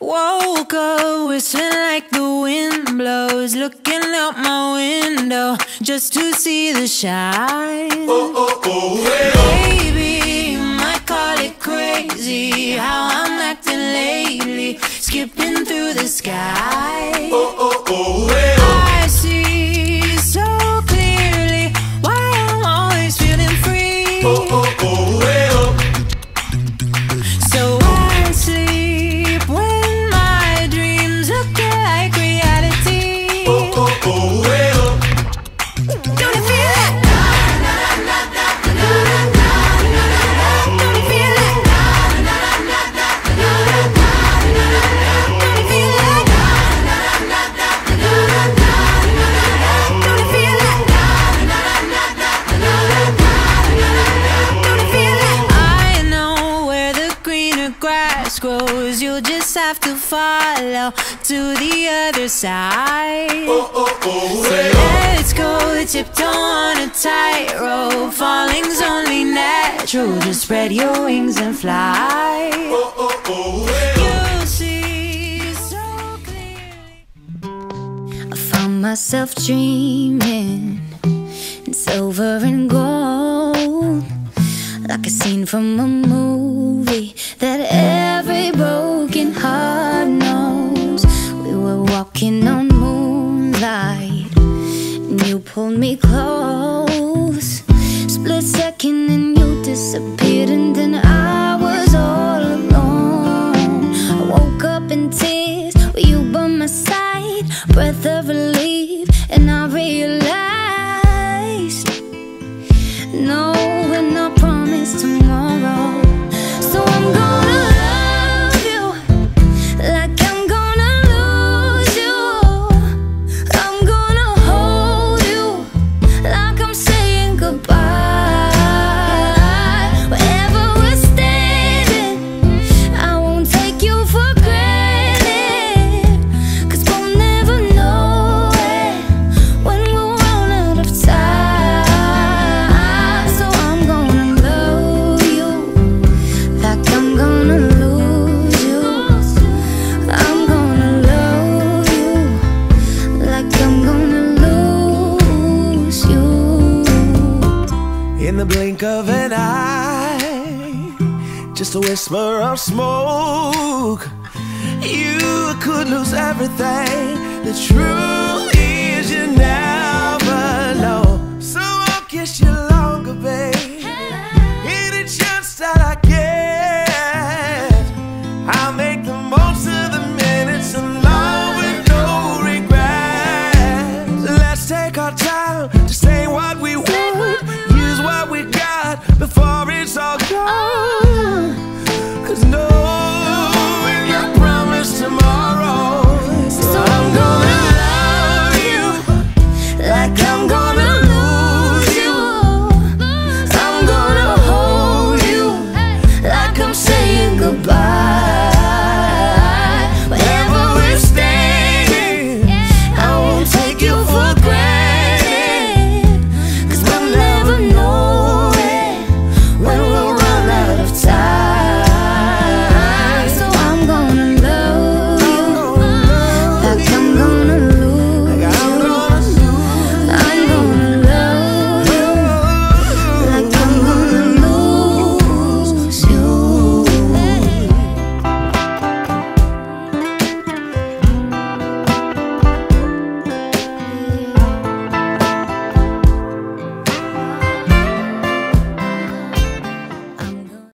Whoa, go whistling like the wind blows. Looking out my window just to see the shine. Oh. just have to follow to the other side. Oh, oh, oh, so let's go tiptoe on a tightrope. Falling's only natural. Just spread your wings and fly. Hey, You'll see so clearly. I found myself dreaming in silver and gold, like a scene from a movie that. disappeared and then I just a whisper of smoke. You could lose everything. The truth is, you never.